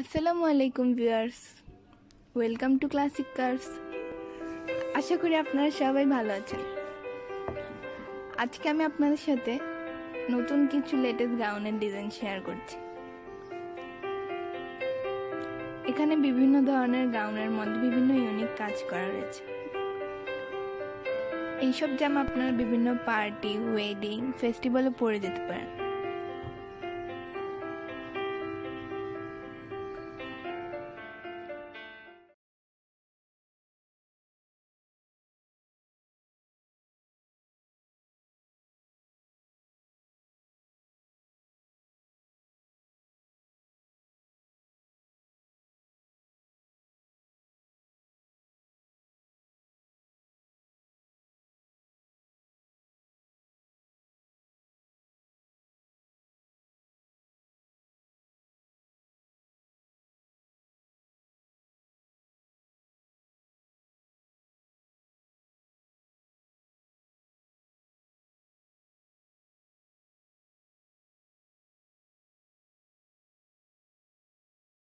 আসসালামু আলাইকুম viewers. Welcome to classic cars আশা করি আপনারা সবাই ভালো আছেন। আজকে আমি আপনাদের সাথে নতুন কিছু লেটেস্ট গাউনের ডিজাইন শেয়ার করছি। এখানে বিভিন্ন ধরনের গাউনের মধ্যে বিভিন্ন ইউনিক কাজ করা রয়েছে। এইসব জামা আপনারা বিভিন্ন পার্টি ওয়েডিং ফেস্টিভ্যালে পরে যেতে পারেন।